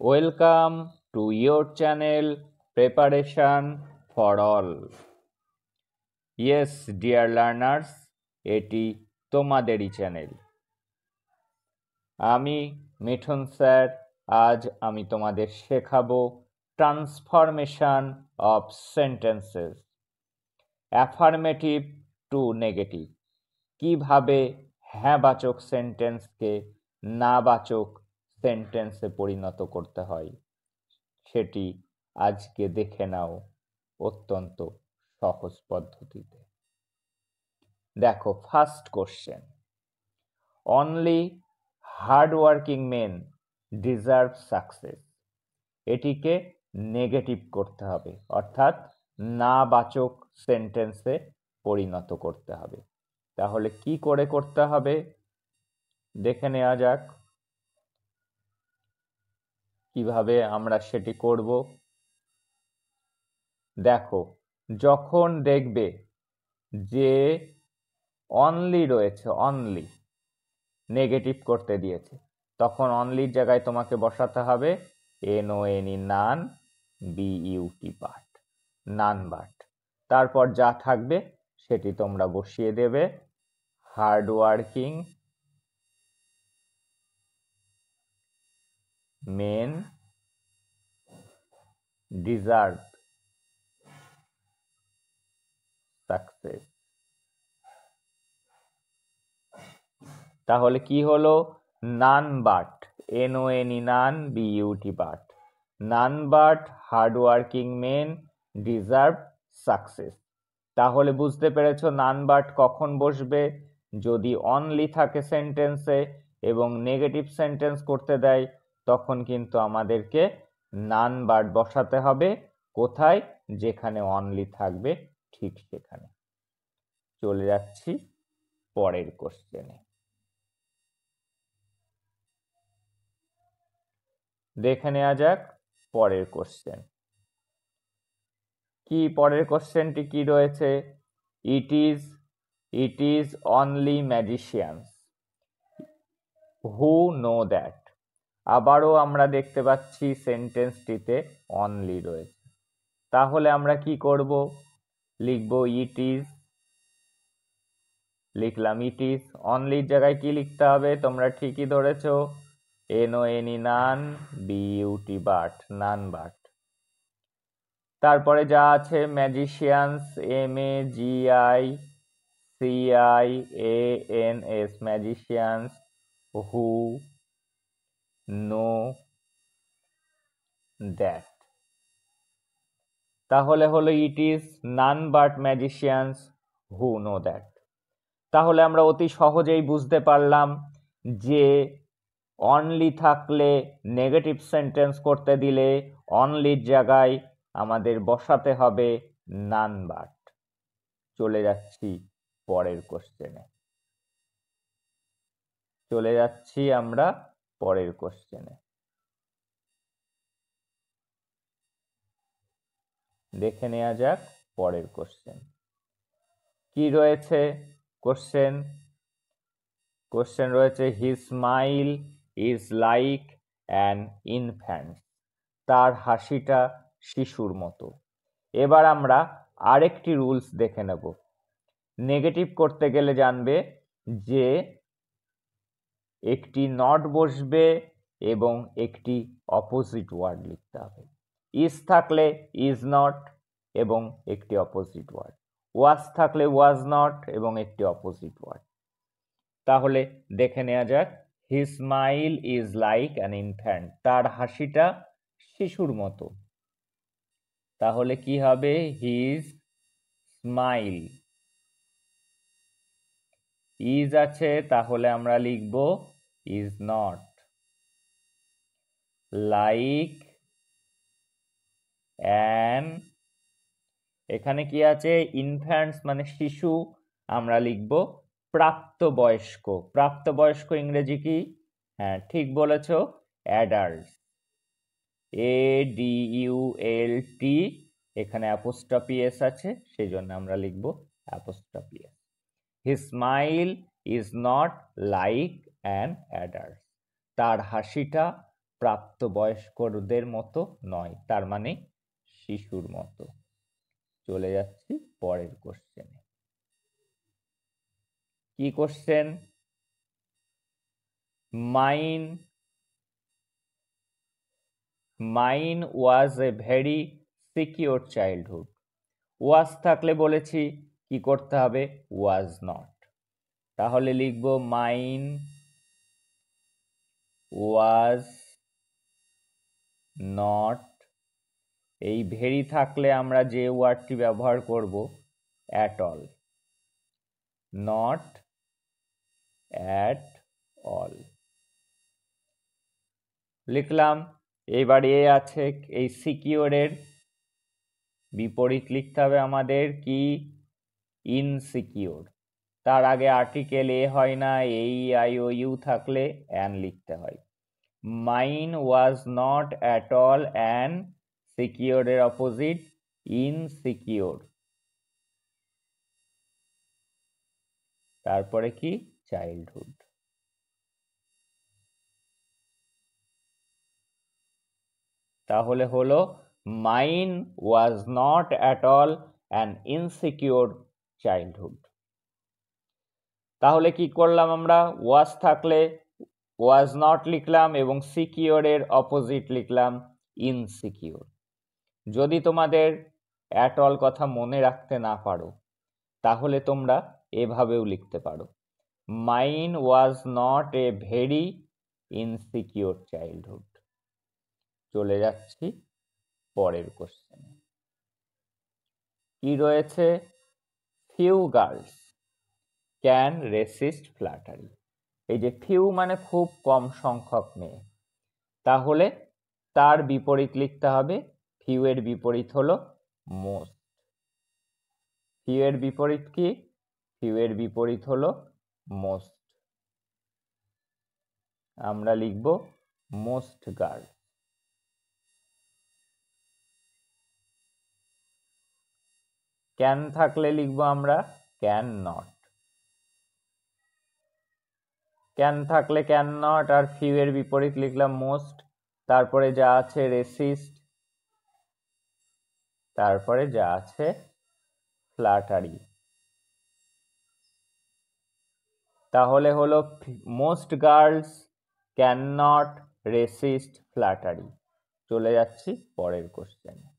Welcome to your channel Preparation for all yes dear learners এটি তোমাদেরই channel আমি Mithun sir, আজ আমি তোমাদের শেখাবো transformation of sentences affirmative to negative কীভাবে হ্যাঁবাচক সেন্টেন্সকে নাবাচক সেন্টেন্সে পরিণত করতে হয়। সেটি আজকে দেখে নাও অত্যন্ত সহজ পদ্ধতিতে। দেখো first question only hard working men deserve success এটিকে নেগেটিভ করতে হবে, অর্থাৎ নাবাচক সেন্টেন্সে পরিণত করতে হবে। তাহলে কি করে করতে হবে? দেখে নেওয়া যাক। কীভাবে আমরা সেটি করব? দেখো, যখন দেখবে যে অনলি রয়েছে অনলি নেগেটিভ করতে দিয়েছে, তখন অনলির জায়গায় তোমাকে বসাতে হবে N O N E none B U T part none but তারপর যা থাকবে সেটি তোমরা বসিয়ে দেবে। Hard working men deserve success তাহলে কি হলো? None but N O N E none B U T but. None but hard working men deserve success তাহলে বুঝতে পেরেছ নান বাট কখন বসবে? যদি অনলি থাকে সেন্টেন্সে এবং নেগেটিভ সেন্টেন্স করতে দেয় তখন কিন্তু আমাদেরকে নান বার্ড বসাতে হবে। কোথায়? যেখানে অনলি থাকবে ঠিক সেখানে। চলে যাচ্ছি পরের কোশ্চেনে দেখে নেওয়া যাক পরের কোশ্চেন কি পরের কোশ্চেনটি কি রয়েছে? It is it is only magicians who know that আবারও আমরা দেখতে পাচ্ছি সেন্টেন্সটিতে অনলি রয়েছে। তাহলে আমরা কি করব? লিখব ইট ইজ লিখলাম ইট ইজ অনলির জায়গায় কি লিখতে হবে? তোমরা ঠিকই ধরেছ। N O N E none B U T but none but তারপরে যা আছে magicians M A G I C I A N S magicians who know that তাহলে হলো it is none but magicians who know that তাহলে আমরা অতি সহজেই বুঝতে পারলাম যে অনলি থাকলে নেগেটিভ সেন্টেন্স করতে দিলে অনলির জায়গায় আমাদের বসাতে হবে নান বাট চলে যাচ্ছি পরের কোশ্চেনে চলে যাচ্ছি আমরা পরের কোশ্চেনে দেখে নেওয়া যাক পরের কোশ্চেন কি রয়েছে? কোশ্চেন কোশ্চেন রয়েছে he smile is like an infant তার হাসিটা শিশুর মতো। এবার আমরা আরেকটি রুলস দেখে নেব। নেগেটিভ করতে গেলে জানবে যে একটি নট বসবে এবং একটি অপোজিট ওয়ার্ড লিখতে হবে। ইজ থাকলে ইজ নট এবং একটি অপোজিট ওয়ার্ড ওয়াজ থাকলে ওয়াজ নট এবং একটি অপোজিট ওয়ার্ড তাহলে দেখে নেওয়া যাক he smile is like an infant তার হাসিটা শিশুর মতো। তাহলে কি হবে? হিজ স্মাইল ইজ আছে, তাহলে আমরা লিখব ইজ নট লাইক অ্যান এখানে কি আছে? ইনফ্যান্টস মানে শিশু, আমরা লিখব প্রাপ্তবয়স্ক। প্রাপ্তবয়স্ক ইংরেজি কি? হ্যাঁ ঠিক বলেছ adult A D U L T এখানে অ্যাপোস্টপি এস আছে, সেই জন্য আমরা লিখব apostrophe S he smile is not like an adult তার হাসিটা প্রাপ্তবয়স্কদের মতো নয়, তার মানে শিশুর মতো। চলে যাচ্ছি পরের কোশ্চেনে কি question mine mine was a very secure childhood was থাকলে বলেছি কি করতে হবে? ওয়াজ নট তাহলে লিখব মাইন ওয়াজ নট এই ভেরি থাকলে আমরা যে ওয়ার্ডটি ব্যবহার করব at all not at all লিখলাম, এবার এ আছে, এই সিকিওরের বিপরীত লিখতে হবে আমাদের কি? ইনসিকিওর তার আগে আর্টিকেল এ হয় না, এই আই ও ইউ থাকলে অ্যান লিখতে হয়। Mine was not at all an সিকিওরের opposite insecure তারপরে কি? চাইল্ডহুড তাহলে হলো mine was not at all an insecure childhood তাহলে কি করলাম আমরা? ওয়াজ থাকলে ওয়াজ নট লিখলাম এবং সিকিওরের অপোজিট লিখলাম ইনসিকিওর যদি তোমাদের অ্যাট অল কথা মনে রাখতে না পারো, তাহলে তোমরা এভাবেও লিখতে পারো। Mine was not a very insecure childhood চলে যাচ্ছি পরের কোশ্চেনে কি রয়েছে? Few girls can resist flattery এই যে ফিউ মানে খুব কম সংখ্যক মেয়ে। তাহলে তার বিপরীত লিখতে হবে ফিউ এর বিপরীত হলো মোস্ট ফিউ এর বিপরীত কি? ফিউ এর বিপরীত হলো মোস্ট আমরা লিখব মোস্ট গার্ল ক্যান থাকলে লিখব আমরা ক্যান নট ক্যান থাকলে ক্যান নট আর ফিউ এর বিপরীত লিখলাম মোস্ট তারপরে যা আছে রেসিস্ট তারপরে যা আছে ফ্ল্যাটারি তাহলে হলো most girls can not resist flattery চলে যাচ্ছি পরের কোশ্চেনে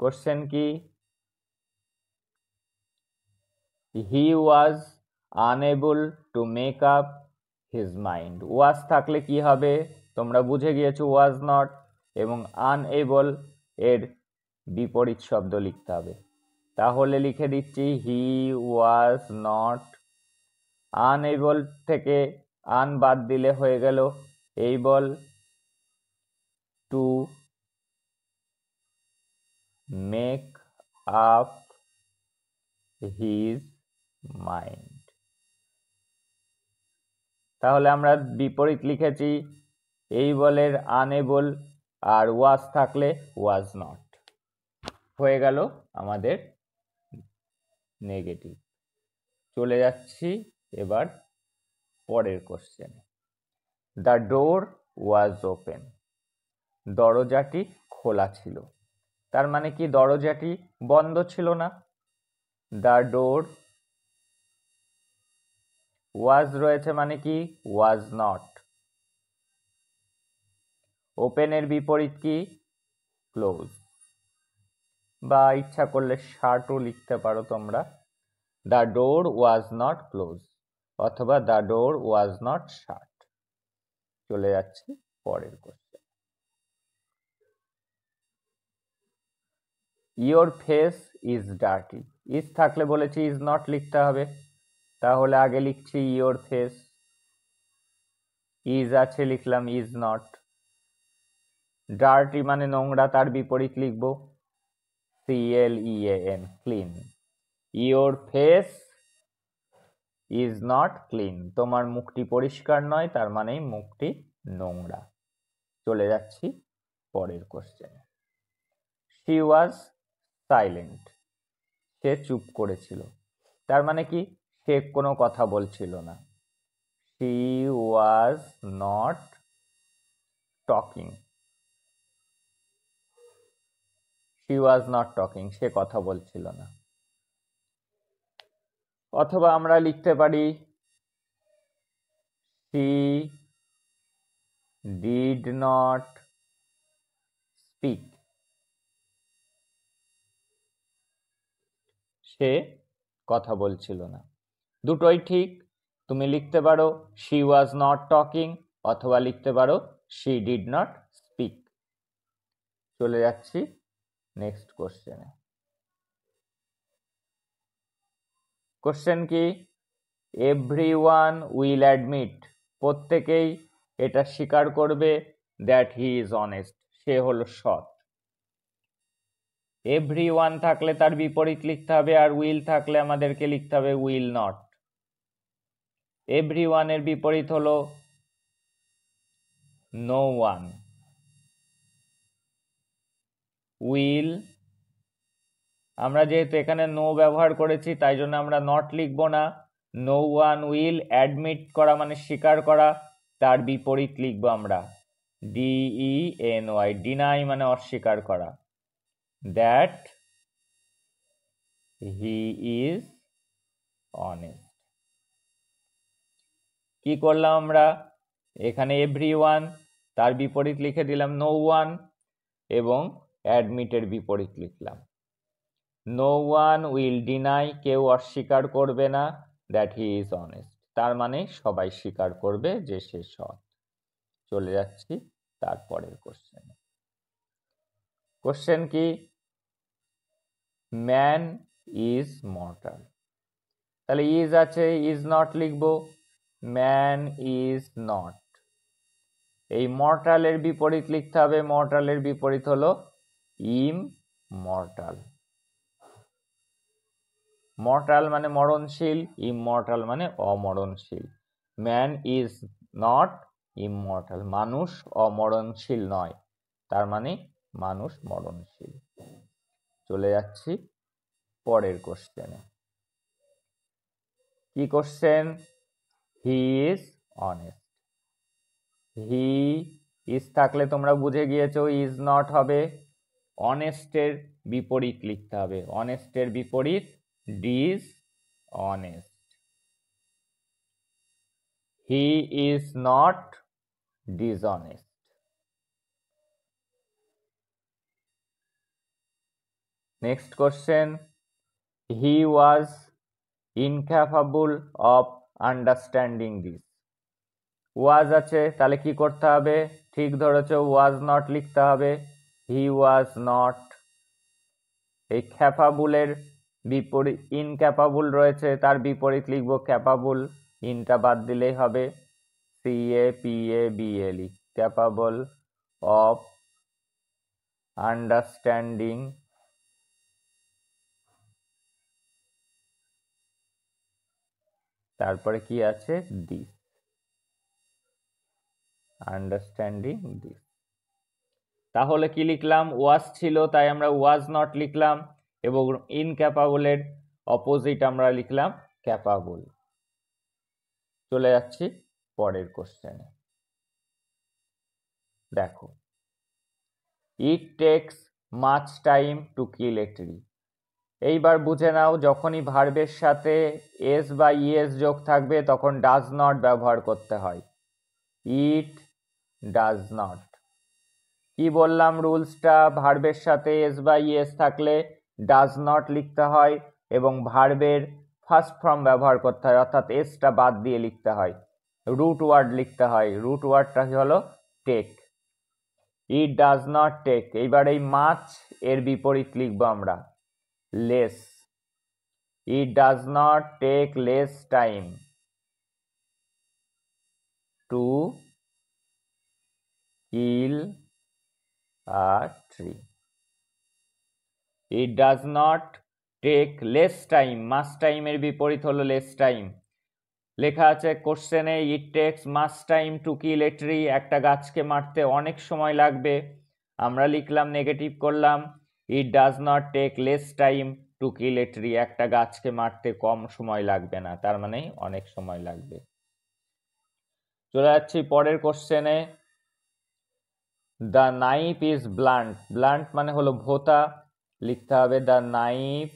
কোশ্চেন কি? He was unable to make up his mind was থাকলে কি হবে? তোমরা বুঝে গিয়েছো ওয়াজ নট এবং আনএবল এর বিপরীত শব্দ লিখতে হবে। তাহলে লিখে দিচ্ছি হি ওয়াজ নট আনএবল থেকে আন বাদ দিলে হয়ে গেল। Able to make up his mind তাহলে আমরা বিপরীত লিখেছি, এই বলের আনেবল আর ওয়াজ থাকলে ওয়াজ নট হয়ে গেল আমাদের নেগেটিভ চলে যাচ্ছি এবার পরের কোশ্চেনে দ্য ডোর ওয়াজ ওপেন দরজাটি খোলা ছিল। তার মানে কি দরজাটি বন্ধ ছিল না? দ্য ডোর ওয়াজ রয়েছে মানে কি? ওয়াজ নট ওপেনের বিপরীত কি? ক্লোজ বা ইচ্ছা করলে শার্টও লিখতে পারো তোমরা। The door was not close অথবা the door was not shut চলে যাচ্ছি পরের question your face is dirty is থাকলে বলেছি ইজ নট লিখতে হবে। তাহলে আগে লিখছি ইয়োর ফেস ইজ আছে, লিখলাম ইজ নট ডার্টি মানে নোংরা, তার বিপরীত লিখব। C L E N clean your face is not clean তোমার মুখটি পরিষ্কার নয়, তার মানেই মুখটি নোংরা। চলে যাচ্ছি পরের কোশ্চেনে শি ওয়াজ সাইলেন্ট সে চুপ করেছিল। তার মানে কি? সে কোনো কথা বলছিল না। She was not talking she was not talking সে কথা বলছিল না। অথবা আমরা লিখতে পারি শি ডিড নট স্পিক সে কথা বলছিল না। দুটোই ঠিক। তুমি লিখতে পারো শি ওয়াজ নট টকিং অথবা লিখতে পারো শি ডিড নট স্পিক চলে যাচ্ছি নেক্সট কোশ্চেনে কোশ্চেন কি? এভরি ওয়ান উইল অ্যাডমিট প্রত্যেকেই এটা স্বীকার করবে দ্যাট হি ইজ অনেস্ট সে হলো সৎ। এভরি ওয়ান থাকলে তার বিপরীত লিখতে হবে আর উইল থাকলে আমাদেরকে লিখতে হবে উইল নট এভরি ওয়ানের বিপরীত হলো নো ওয়ান উইল আমরা যেহেতু এখানে নো ব্যবহার করেছি, তাই জন্য আমরা নট লিখব না। নো ওয়ান উইল অ্যাডমিট করা মানে স্বীকার করা, তার বিপরীত লিখব আমরা। ডিই এন ওয়াই ডিনাই মানে অস্বীকার করা। দ্যাট হি ইজ অনেস্ট কি করলাম আমরা? এখানে এভরি তার বিপরীত লিখে দিলাম নো ওয়ান এবং অ্যাডমিটের বিপরীত লিখলাম। নো ওয়ান উইল ডিনাই কেউ অস্বীকার করবে না দ্যাট হি ইজ অনেস্ট তার মানে সবাই স্বীকার করবে যে সে সৎ। চলে যাচ্ছি তারপরের কোশ্চেনে কোশ্চেন কি? ম্যান ইজ মর্টাল তাহলে ইজ আছে ইজ নট লিখব। ম্যান ইজ নট এই মর্টালের বিপরীত লিখতে হবে। মর্টালের বিপরীত হলো ইম মর্টাল মর্টাল মানে মরণশীল ইমমর্টাল মানে অমরণশীল। ম্যান ইজ নট ইমমর্টাল মানুষ অমরণশীল নয়। তার মানে মানুষ মরণশীল। চলে যাচ্ছি পরের কোশ্চেনে কি question he is honest he is থাকলে তোমরা বুঝে গিয়েছো ইজ নট হবে। অনেস্টের বিপরীত লিখতে হবে। অনেস্টের বিপরীত dishonest he is not dishonest next question he was incapable of understanding this was আছে, তাহলে কি করতে হবে? ঠিক ধরেছ ওয়াজ নট লিখতে হবে। হি ওয়াজ নট এই ক্যাপাবুলের বিপরীত ইনক্যাপাবল রয়েছে, তার বিপরীত লিখব ক্যাপাবল ইনটা বাদ দিলেই হবে। C A P A B L E capable of understanding তারপরে কি আছে? দিস আন্ডারস্ট্যান্ডিং দিস তাহলে কি লিখলাম? ওয়াজ ছিল, তাই আমরা ওয়াজ নট লিখলাম এবং ইনক্যাপাবলের অপোজিট আমরা লিখলাম ক্যাপাবল চলে যাচ্ছি পরের কোশ্চেনে দেখো it takes much time to kill a tree এইবার বুঝে নাও, যখনই ভার্বের সাথে এস বা ইএস যোগ থাকবে, তখন ডাজ নট ব্যবহার করতে হয়। It does not. কি বললাম রুলসটা? ভার্বের সাথে এস বা ইএস থাকলে ডাজ নট লিখতে হয় এবং ভার্বের ফার্স্ট ফর্ম ব্যবহার করতে হয়, অর্থাৎ এসটা বাদ দিয়ে লিখতে হয়। রুট ওয়ার্ড লিখতে হয়। রুট ওয়ার্ডটা হলো take. It does not take. এইবার এই মাছ এর বিপরীত লিখব আমরা। Less it does not take less time to kill a tree. It does not take less time. Much টাইমের বিপরীত হলো লেস টাইম লেখা আছে কোশ্চেনে it takes much time to kill a tree একটা গাছকে মারতে অনেক সময় লাগবে আমরা লিখলাম নেগেটিভ করলাম it does not take less time to kill a tree একটা গাছকে মারতে কম সময় লাগবে না, তার মানে অনেক সময় লাগবে। চলে যাচ্ছি পরের কোশ্চেনে the knife is blunt blunt মানে হলো ভোতা। লিখতে হবে দ্য নাইফ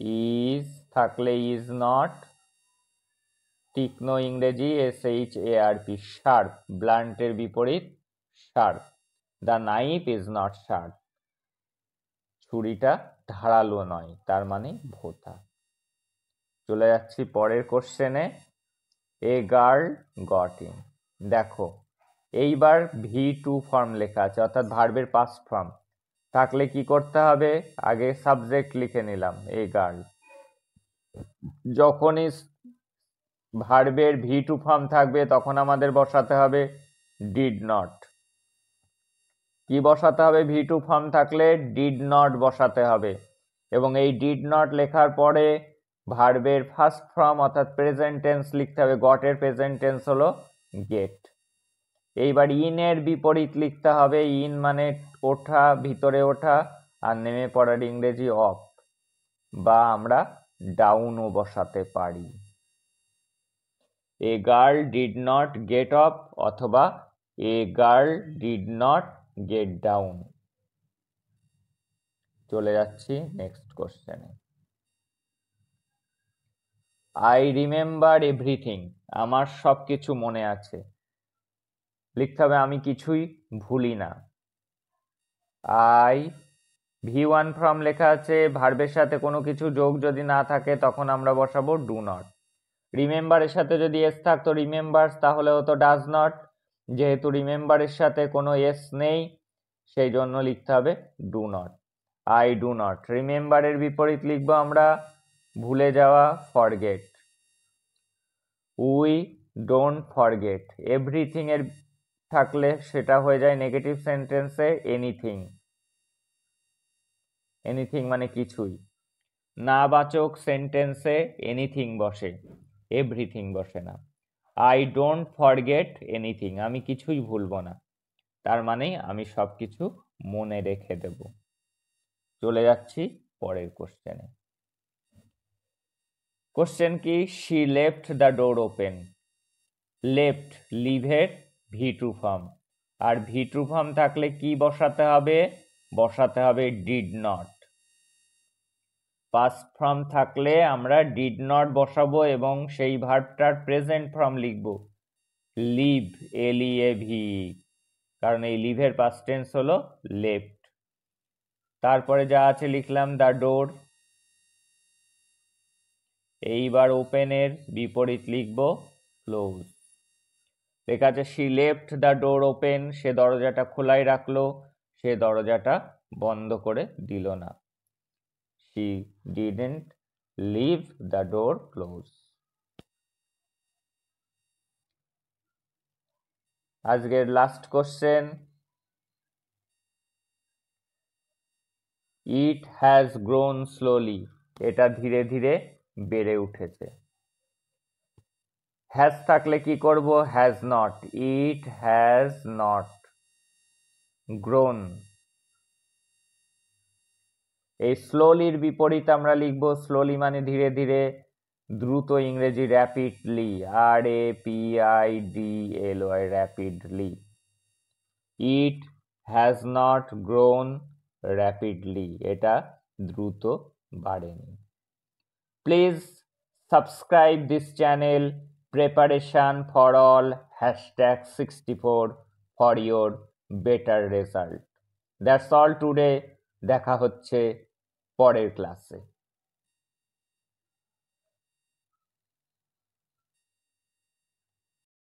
ইজ থাকলে ইজ নট তীক্ষ্ণ ইংরেজি S H A R P sharp ব্লান্টের বিপরীত। Sharp the knife is not sharp ছুরিটা ধারালো নয়, তার মানে ভোতা। চলে যাচ্ছি পরের কোশ্চেনে এ। গার্ল গট ইন দেখো, এইবার ভি টু ফর্ম লেখা আছে, অর্থাৎ ভার্বের পাস্ট ফর্ম থাকলে কি করতে হবে? আগে সাবজেক্ট লিখে নিলাম এ গার্ল যখনই ভার্বের ভি টু ফর্ম থাকবে, তখন আমাদের বসাতে হবে ডিড নট কি বসাতে হবে? ভি টু ফর্ম থাকলে ডিড নট বসাতে হবে। এবং এই ডিড নট লেখার পরে ভার্বের ফার্স্ট ফর্ম অর্থাৎ প্রেজেন্ট টেন্স লিখতে হবে। গটের প্রেজেন্ট টেন্স হলো গেট এইবার ইনের বিপরীত লিখতে হবে। ইন মানে ওঠা, ভিতরে ওঠা, আর নেমে পড়ার ইংরেজি অফ বা আমরা ডাউনও বসাতে পারি। A girl did not get off অথবা a girl did not get down চলে যাচ্ছি নেক্সট কোশ্চেনে আই রিমেম্বার এভরিথিং আমার সব কিছু মনে আছে। লিখতে হবে, আমি কিছুই ভুলি না। আই ভি ওয়ান ফর্ম লেখা আছে ভার্বের সাথে কোনো কিছু যোগ যদি না থাকে, তখন আমরা বসাবো ডু নট রিমেম্বারের সাথে যদি এস থাকতো রিমেম্বার্স তাহলে হতো ডাজ নট যেহেতু রিমেম্বারের সাথে কোনো এস নেই, সেই জন্য লিখতে হবে do not I do not রিমেম্বারের বিপরীত লিখব আমরা, ভুলে যাওয়া forget we don't forget everything এর থাকলে সেটা হয়ে যায় নেগেটিভ সেন্টেন্সে এনিথিং এনিথিং মানে কিছুই। না বাচক সেন্টেন্সে এনিথিং বসে। এভরিথিং বসে না। আই ডোন্ট ফরগেট এনিথিং আমি কিছুই ভুলবো না। তার মানে আমি সব কিছু মনে রেখে দেব। চলে যাচ্ছি পরের কোশ্চেনে কোশ্চেন কি? She left the door open left লিভের V two form. আর ভি টু ফর্ম থাকলে কি বসাতে হবে? বসাতে হবে ডিড নট পাস্ট ফর্ম থাকলে আমরা ডিড নট বসাবো এবং সেই ভার্বটার প্রেজেন্ট ফর্ম লিখব। Leave L E A V কারণ এই লিভের পাস্ট টেন্স হলো লেফট তারপরে যা আছে লিখলাম দ্য ডোর এইবার ওপেনের বিপরীত লিখব ক্লোজ লেখা আছে she left the door open সে দরজাটা খোলাই রাখল, সে দরজাটা বন্ধ করে দিল না। She didn't leave the door close আজকের last question it has grown slowly এটা ধীরে ধীরে বেড়ে উঠেছে। হ্যাজ থাকলে কি করব? Has not it has not grown এই স্লোলির বিপরীত আমরা লিখব স্লোলি মানে ধীরে ধীরে, দ্রুত ইংরেজি rapidly R A P I D L Y rapidly it has not grown rapidly এটা দ্রুত বাড়েনি। Please subscribe this channel preparation for all hashtag sixty four for your better result that's all today দেখা হচ্ছে পরের ক্লাসে